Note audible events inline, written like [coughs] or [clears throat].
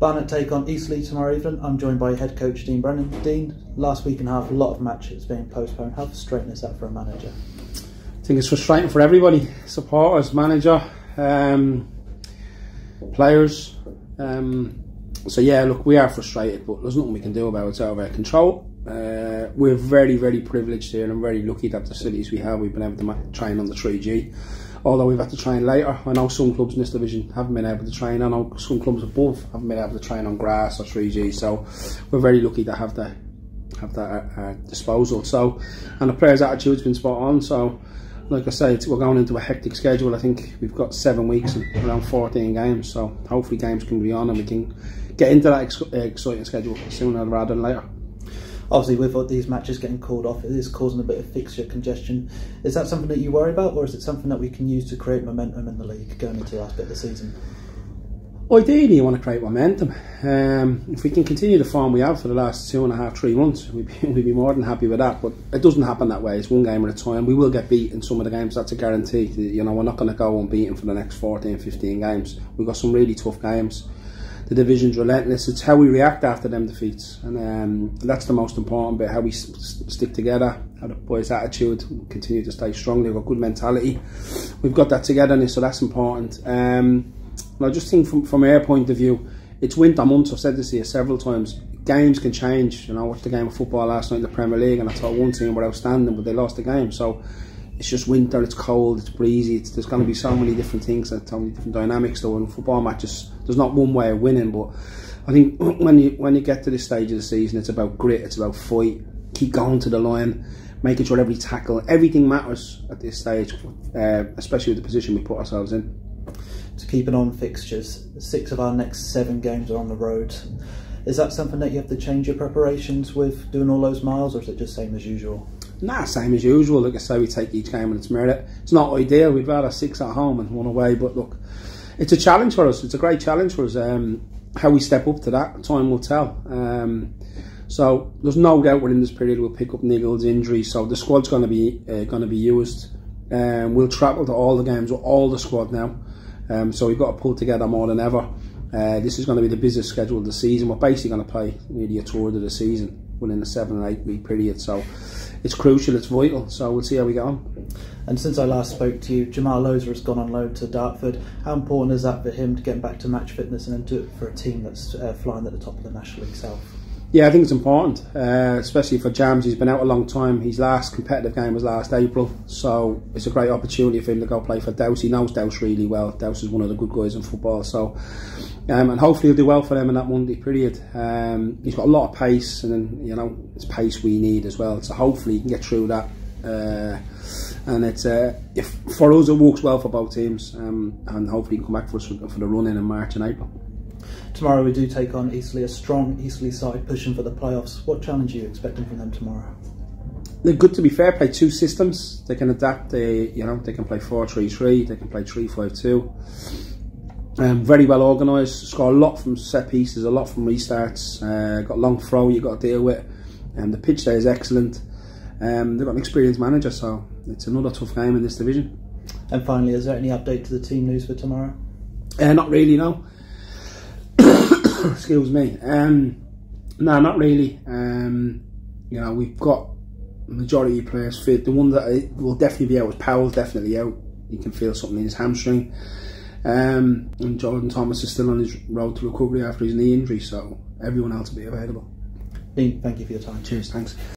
Barnet take on Eastleigh tomorrow evening. I'm joined by head coach Dean Brennan. Dean, last week and a half, a lot of matches being postponed. How frustrating is that for a manager? I think it's frustrating for everybody supporters, manager, um, players. Um, so, yeah, look, we are frustrated, but there's nothing we can do about it. It's out of our control. Uh, we're very, very privileged here and I'm very lucky that the cities we have, we've been able to train on the 3G although we've had to train later. I know some clubs in this division haven't been able to train. I know some clubs above haven't been able to train on grass or 3G. So we're very lucky to have that have that at uh, disposal. So and the players' attitude's been spot on. So like I say, we're going into a hectic schedule. I think we've got seven weeks and around 14 games. So hopefully games can be on and we can get into that ex exciting schedule sooner rather than later obviously with these matches getting called off, it is causing a bit of fixture congestion. Is that something that you worry about, or is it something that we can use to create momentum in the league going into the last bit of the season? Ideally, you want to create momentum. Um, if we can continue the form we have for the last two and a half, three months, we'd be, [laughs] we'd be more than happy with that. But it doesn't happen that way. It's one game at a time. We will get beat in some of the games. That's a guarantee. You know, we're not going to go unbeaten for the next 14, 15 games. We've got some really tough games the division's relentless. It's how we react after them defeats, and um, that's the most important bit. How we stick together, how the boys' attitude continue to stay strong. They've got good mentality. We've got that togetherness, so that's important. Um, and I just think from from our point of view, it's winter months. I've said this here several times. Games can change. You know, I watched the game of football last night in the Premier League, and I thought one team were outstanding, but they lost the game. So it's just winter, it's cold, it's breezy. It's, there's going to be so many different things and so many different dynamics. Though in football matches, there's not one way of winning. But I think [clears throat] when you when you get to this stage of the season, it's about grit, it's about fight. Keep going to the line, making sure every tackle, everything matters at this stage, uh, especially with the position we put ourselves in. To keep it on fixtures, six of our next seven games are on the road. Is that something that you have to change your preparations with doing all those miles, or is it just same as usual? Nah, same as usual. Like I say, we take each game and its merit. It's not ideal. We'd rather six at home and one away. But look, it's a challenge for us. It's a great challenge for us. Um, how we step up to that, time will tell. Um, so there's no doubt within this period we'll pick up niggles, injuries. So the squad's going to be uh, going to be used. Um, we'll travel to all the games with all the squad now. Um, so we've got to pull together more than ever. Uh, this is going to be the busiest schedule of the season. We're basically going to play nearly a tour of the season within a seven or eight week period. So it's crucial, it's vital. So we'll see how we get on. And since I last spoke to you, Jamal Loza has gone on loan to Dartford. How important is that for him to get back to match fitness and then do it for a team that's uh, flying at the top of the National League South? Yeah, I think it's important, uh, especially for Jams. He's been out a long time. His last competitive game was last April, so it's a great opportunity for him to go play for Douse. He knows Douse really well. Douse is one of the good guys in football, so um, and hopefully he'll do well for them in that Monday period. Um, he's got a lot of pace, and you know it's pace we need as well. So hopefully he can get through that. Uh, and it's uh, if for us it works well for both teams, um, and hopefully he can come back for us for, the run in in March and April. Tomorrow we do take on Eastleigh, a strong Eastleigh side pushing for the playoffs. What challenge are you expecting from them tomorrow? They're good to be fair. Play two systems. They can adapt. They you know they can play four three three. They can play three five two. Um, very well organised. Score a lot from set pieces, a lot from restarts. Uh, got long throw you've got to deal with. And um, the pitch there is excellent. Um, they've got an experienced manager, so it's another tough game in this division. And finally, is there any update to the team news for tomorrow? Uh, not really, no. [coughs] excuse me. Um, no, not really. Um, you know, we've got majority of players fit. The one that will definitely be out is Powell's definitely out. He can feel something in his hamstring. Um, and Jordan Thomas is still on his road to recovery after his knee injury, so everyone else will be available. Dean, thank you for your time. Cheers, thanks.